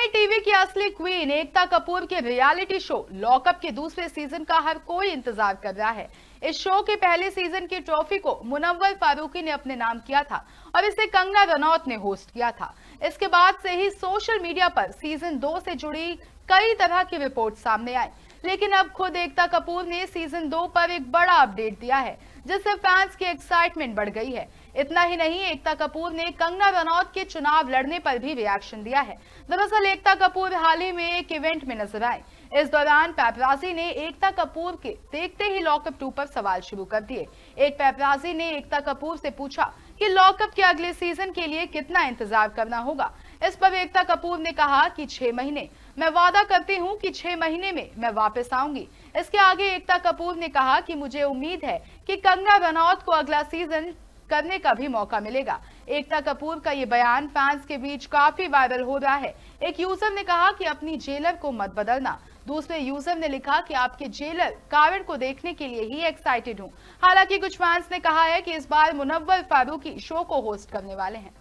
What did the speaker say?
वहीं टीवी की असली क्वीन एकता कपूर के रियलिटी शो लॉकअप के दूसरे सीज़न का हर कोई इंतज़ार कर रहा है। इस शो के पहले सीज़न की ट्रॉफी को मुनव्वर फारूकी ने अपने नाम किया था और इसे कंगना रनौत ने होस्ट किया था। इसके बाद से ही सोशल मीडिया पर सीज़न दो से जुड़ी कई तरह की रिपोर्ट सामने आई। लेकिन अब खुद एकता कपूर ने सीज़न दो पर एक बड़ा अपडेट दिया है, जिससे फैंस की एक्साइटमेंट बढ़ गई है। इतना ही नहीं, एकता कपूर ने कंगना रनौत के चुनाव लड़ने पर भी रिएक्शन दिया है। दरअसल एकता कपूर हाल ही में एक इवेंट में नज़र आए। इस दौरान पैपराजी ने एकता कपूर के देखते ही लॉकअप टू पर सवाल शुरू कर दिए। एक पैपराजी ने एकता कपूर से पूछा कि लॉकअप के अगले सीज़न के लिए कितना इंतज़ार करना होगा। इस पर एकता कपूर ने कहा कि छह महीने। मैं वादा करती हूँ कि छह महीने में मैं वापस आऊँगी। इसके आगे एकता कपूर ने कहा कि मुझे उम्मीद है कि कंगना रनौत को अगला सीज़न करने का भी मौका मिलेगा। एकता कपूर का ये बयान फैंस के बीच काफ़ी वायरल हो रहा है। एक यूज़र ने कहा कि अपनी जेलर को मत बदलना। दूसरे यूज़र ने लिखा कि आपके जेलर कावड़ को देखने के लिए ही एक्साइटेड हूँ। हालाँकि कुछ फैंस ने कहा है कि इस बार मुनव्वर फारूकी शो को होस्ट करने वाले हैं।